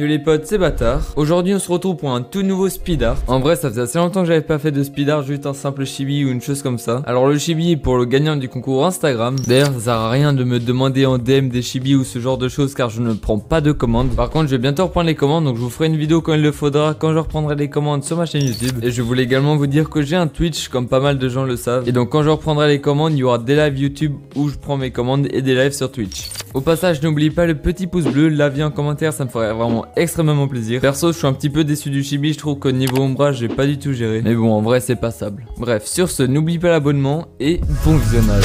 Yo les potes, c'est Bâtard. Aujourd'hui, on se retrouve pour un tout nouveau speed art. En vrai, ça faisait assez longtemps que j'avais pas fait de speed art, juste un simple chibi ou une chose comme ça. Alors, le chibi est pour le gagnant du concours Instagram. D'ailleurs, ça sert à rien de me demander en DM des chibis ou ce genre de choses car je ne prends pas de commandes. Par contre, je vais bientôt reprendre les commandes, donc je vous ferai une vidéo quand il le faudra, quand je reprendrai les commandes sur ma chaîne YouTube. Et je voulais également vous dire que j'ai un Twitch, comme pas mal de gens le savent. Et donc, quand je reprendrai les commandes, il y aura des lives YouTube où je prends mes commandes et des lives sur Twitch. Au passage, n'oubliez pas le petit pouce bleu, l'avis en commentaire, ça me ferait vraiment extrêmement plaisir. Perso, je suis un petit peu déçu du chibi, je trouve qu'au niveau ombrage, j'ai pas du tout géré. Mais bon, en vrai, c'est passable. Bref, sur ce, n'oublie pas l'abonnement et bon visionnage.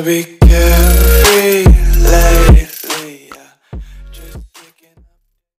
gotta be